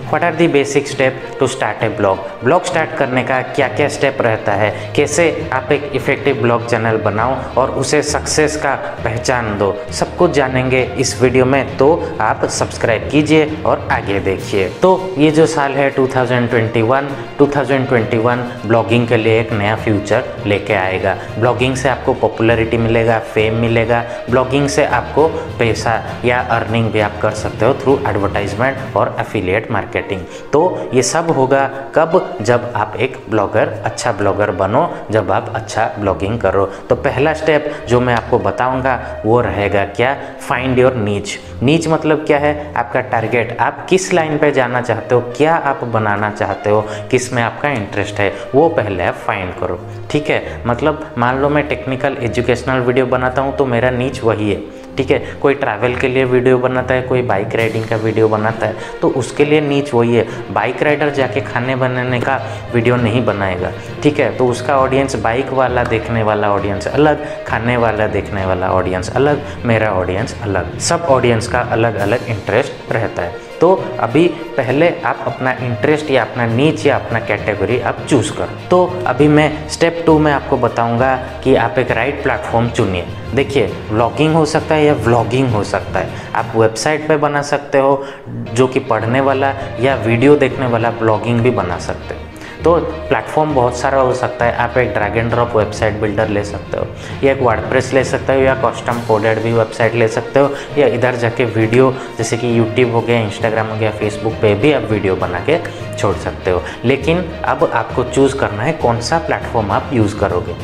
What are the basic step to start a blog blog start करने का क्या क्या स्टेप रहता है? कैसे आप एक इफ़ेक्टिव ब्लॉग चैनल बनाओ और उसे सक्सेस का पहचान दो? सब कुछ जानेंगे इस वीडियो में तो आप सब्सक्राइब कीजिए और आगे देखिए। तो ये जो साल है 2021 2021 ब्लॉगिंग के लिए एक नया फ्यूचर लेके आएगा। ब्लॉगिंग से आपको पॉपुलरिटी मिलेगा फेम मिलेगा। ब्लॉगिंग से आपको पैसा या अर्निंग भी आप कर सकते हो थ्रू एडवर्टाइजमेंट और एफिलिएट मार्केटिंग तो ये सब होगा कब? जब आप एक ब्लॉगर अच्छा ब्लॉगर बनो, जब आप अच्छा ब्लॉगिंग करो। तो पहला स्टेप जो मैं आपको बताऊँगा, वो रहेगा क्या? फाइंड योर नीच नीच मतलब क्या है? आपका टारगेट आप किस लाइन पे जाना चाहते हो? क्या आप बनाना चाहते हो? किसमें आपका इंटरेस्ट है? वो पहले आप फाइंड करो। ठीक है? मतलब मान लो मैं टेक्निकल एजुकेशनल वीडियो बनाता हूँ तो मेरा नीच वही है। ठीक है, कोई ट्रैवल के लिए वीडियो बनाता है, कोई बाइक राइडिंग का वीडियो बनाता है तो उसके लिए नीच वही है। बाइक राइडर जाके खाने बनाने का वीडियो नहीं बनाएगा। ठीक है? तो उसका ऑडियंस बाइक वाला देखने वाला ऑडियंस अलग, खाने वाला देखने वाला ऑडियंस अलग, मेरा ऑडियंस अलग। सब ऑडियंस का अलग अलग इंटरेस्ट रहता है। तो अभी पहले आप अपना इंटरेस्ट या अपना नीच या अपना कैटेगरी आप चूज़ कर। तो अभी मैं स्टेप टू में आपको बताऊँगा कि आप एक राइट प्लेटफॉर्म चुनिए। देखिए व्लॉगिंग हो सकता है या व्लॉगिंग हो सकता है। आप वेबसाइट पे बना सकते हो, जो कि पढ़ने वाला या वीडियो देखने वाला ब्लॉगिंग भी बना सकते हो। तो प्लेटफॉर्म बहुत सारा हो सकता है। आप एक drag and drop website builder ले सकते हो, या एक वर्डप्रेस ले सकते हो, या कस्टम कोडेड भी वेबसाइट ले सकते हो, या इधर जाके वीडियो जैसे कि यूट्यूब हो गया इंस्टाग्राम हो गया फेसबुक पे भी आप वीडियो बना के छोड़ सकते हो। लेकिन अब आपको चूज़ करना है कौन सा प्लेटफॉर्म आप यूज़ करोगे।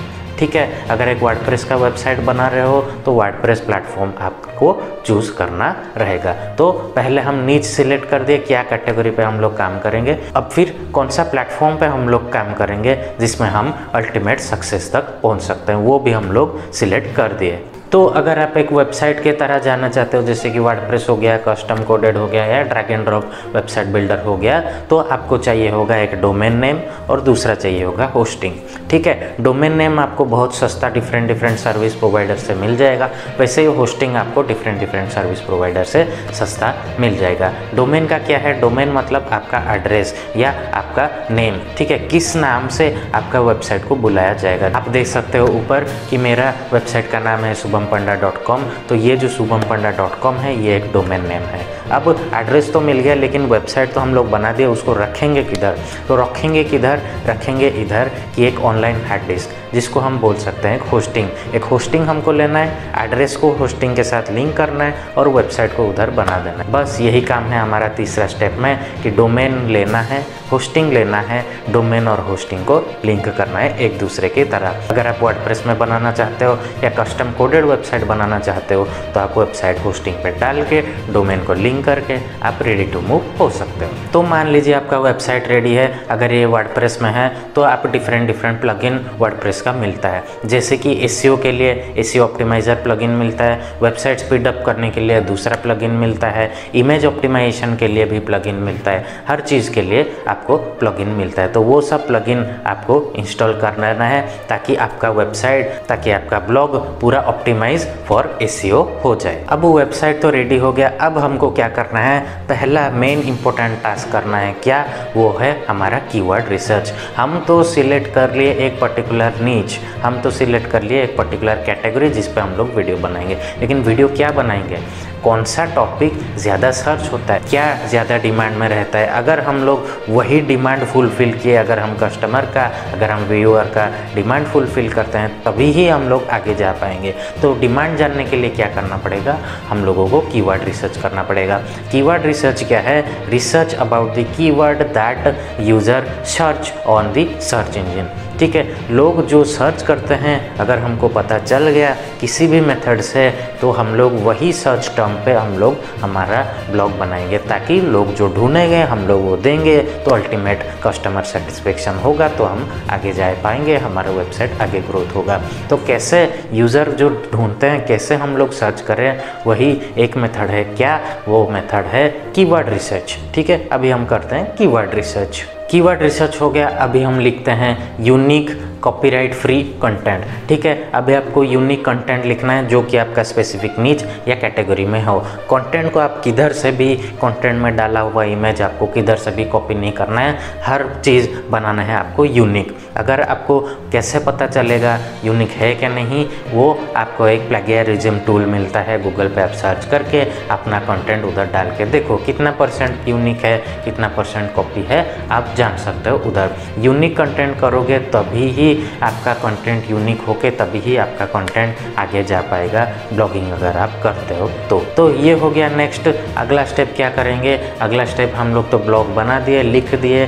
ठीक है? अगर एक वर्डप्रेस का वेबसाइट बना रहे हो तो वर्डप्रेस प्लेटफॉर्म आपको चूज़ करना रहेगा। तो पहले हम नीच सिलेक्ट कर दिए, क्या कैटेगरी पे हम लोग काम करेंगे। अब फिर कौन सा प्लेटफॉर्म पे हम लोग काम करेंगे, जिसमें हम अल्टीमेट सक्सेस तक पहुँच सकते हैं, वो भी हम लोग सिलेक्ट कर दिए। तो अगर आप एक वेबसाइट के तरह जाना चाहते हो, जैसे कि वर्डप्रेस हो गया कस्टम कोडेड हो गया या drag and drop website builder हो गया तो आपको चाहिए होगा एक डोमेन नेम और दूसरा चाहिए होगा होस्टिंग ठीक है डोमेन नेम आपको बहुत सस्ता डिफरेंट डिफरेंट सर्विस प्रोवाइडर से मिल जाएगा। वैसे ही होस्टिंग आपको डिफरेंट डिफरेंट सर्विस प्रोवाइडर से सस्ता मिल जाएगा। डोमेन का क्या है? डोमेन मतलब आपका एड्रेस या आपका नेम ठीक है, किस नाम से आपका वेबसाइट को बुलाया जाएगा? आप देख सकते हो ऊपर कि मेरा वेबसाइट का नाम है शुभम पंडा डॉट कॉम तो ये जो शुभम पंडा डॉट कॉम है, ये एक डोमेन नेम है। अब एड्रेस तो मिल गया, लेकिन वेबसाइट तो हम लोग बना दिए, उसको रखेंगे किधर? तो रखेंगे किधर? रखेंगे इधर कि एक ऑनलाइन हार्ड डिस्क जिसको हम बोल सकते हैं एक होस्टिंग एक होस्टिंग हमको लेना है एड्रेस को होस्टिंग के साथ लिंक करना है, और वेबसाइट को उधर बना देना है। बस यही काम है हमारा तीसरा स्टेप में, कि डोमेन लेना है होस्टिंग लेना है डोमेन और होस्टिंग को लिंक करना है एक दूसरे की तरह। अगर आप वर्डप्रेस में बनाना चाहते हो या कस्टम कोडेड वेबसाइट बनाना चाहते हो तो आप वेबसाइट होस्टिंग पर डाल के डोमेन को लिंक करके आप रेडी टू मूव हो सकते हो। तो मान लीजिए आपका वेबसाइट रेडी है, अगर ये वर्डप्रेस में है तो आप डिफरेंट डिफरेंट प्लगइन वर्डप्रेस का मिलता है। जैसे कि एस के लिए एस ऑप्टिमाइजर प्लगइन मिलता है वेबसाइट स्पीडअप करने के लिए दूसरा प्लगइन मिलता है इमेज ऑप्टिमाइजेशन के लिए भी प्लगइन मिलता है। हर चीज़ के लिए आपको प्लगइन मिलता है। तो वो सब प्लगइन आपको इंस्टॉल करना है ताकि आपका वेबसाइट ताकि आपका ब्लॉग पूरा ऑप्टिमाइज फॉर एस हो जाए। अब वो वेबसाइट तो रेडी हो गया। अब हमको क्या करना है? पहला मेन इंपॉर्टेंट टास्क करना है। क्या? वो है हमारा कीवर्ड रिसर्च हम तो सिलेक्ट कर लिए एक पर्टिकुलर नीच हम तो सिलेक्ट कर लिए एक पर्टिकुलर कैटेगरी जिस पे हम लोग वीडियो बनाएँगे। लेकिन वीडियो क्या बनाएँगे? कौन सा टॉपिक ज़्यादा सर्च होता है? क्या ज़्यादा डिमांड में रहता है? अगर हम लोग वही डिमांड फुलफ़िल किए, अगर हम कस्टमर का, अगर हम व्यूअर का डिमांड फुलफ़िल करते हैं, तभी ही हम लोग आगे जा पाएँगे। तो डिमांड जानने के लिए क्या करना पड़ेगा? हम लोगों को कीवर्ड रिसर्च करना पड़ेगा। कीवर्ड रिसर्च क्या है? Research about the keyword that user search on the search engine ठीक है, लोग जो सर्च करते हैं, अगर हमको पता चल गया किसी भी मेथड से तो हम लोग वही सर्च टर्म पे हम लोग हमारा ब्लॉग बनाएँगे, ताकि लोग जो ढूंढेंगे, हम लोग वो देंगे तो अल्टीमेट कस्टमर सेटिस्फेक्शन होगा तो हम आगे जा पाएँगे, हमारा वेबसाइट आगे ग्रोथ होगा। तो कैसे यूज़र जो ढूंढते हैं, कैसे हम लोग सर्च करें, वही एक मेथड है। क्या? वो मेथड है कीवर्ड रिसर्च ठीक है? अभी हम करते हैं कीवर्ड रिसर्च कीवर्ड रिसर्च हो गया अभी हम लिखते हैं यूनिक कॉपीराइट फ्री कंटेंट ठीक है? अभी आपको यूनिक कंटेंट लिखना है, जो कि आपका स्पेसिफिक नीच या कैटेगरी में हो। कंटेंट को आप किधर से भी कंटेंट में डाला हुआ इमेज आपको किधर से भी कॉपी नहीं करना है, हर चीज़ बनाना है आपको यूनिक अगर आपको कैसे पता चलेगा यूनिक है क्या नहीं, वो आपको एक प्लेगियरिज्म टूल मिलता है गूगल पे आप सर्च करके अपना कंटेंट उधर डाल के देखो, कितना परसेंट यूनिक है, कितना परसेंट कॉपी है, आप जान सकते हो उधर। यूनिक कंटेंट करोगे तभी ही आपका कंटेंट यूनिक होके तभी ही आपका कंटेंट आगे जा पाएगा। ब्लॉगिंग अगर आप करते हो तो। तो ये हो गया नेक्स्ट अगला स्टेप क्या करेंगे? अगला स्टेप हम लोग तो ब्लॉग बना दिए, लिख दिए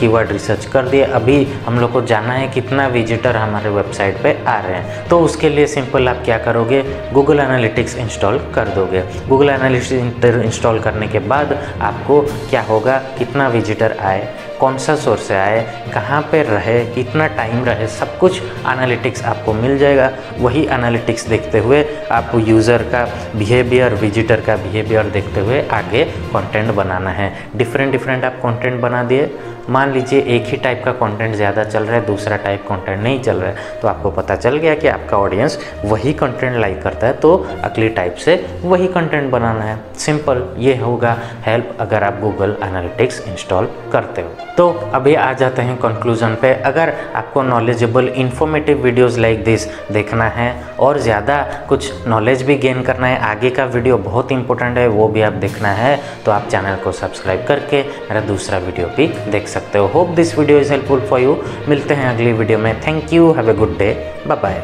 कीवर्ड रिसर्च कर दिए। अभी हम लोग को जाना है कितना विजिटर हमारे वेबसाइट पे आ रहे हैं। तो उसके लिए सिंपल आप क्या करोगे? गूगल एनालिटिक्स इंस्टॉल कर दोगे। गूगल एनालिटिक्स इंस्टॉल करने के बाद आपको क्या होगा? कितना विजिटर आए? कौन सा सोर्स से आए, कहाँ पे रहे, कितना टाइम रहे, सब कुछ एनालिटिक्स आपको मिल जाएगा। वही एनालिटिक्स देखते हुए आप यूज़र का बिहेवियर विजिटर का बिहेवियर देखते हुए आगे कंटेंट बनाना है। डिफरेंट डिफरेंट आप कंटेंट बना दिए। मान लीजिए एक ही टाइप का कंटेंट ज़्यादा चल रहा है, दूसरा टाइप कंटेंट नहीं चल रहा है तो आपको पता चल गया कि आपका ऑडियंस वही कंटेंट लाइक करता है तो अगली टाइप से वही कंटेंट बनाना है। सिंपल ये होगा। हेल्प अगर आप गूगल एनालिटिक्स इंस्टॉल करते हो। तो अभी आ जाते हैं कंक्लूजन पे। अगर आपको knowledgeable informative videos like this देखना है और ज़्यादा कुछ नॉलेज भी गेन करना है, आगे का वीडियो बहुत इंपॉर्टेंट है, वो भी आप देखना है तो आप चैनल को सब्सक्राइब करके मेरा दूसरा वीडियो भी देख सकते हो। Hope this video is helpful for you मिलते हैं अगली वीडियो में। Thank you have a good day bye bye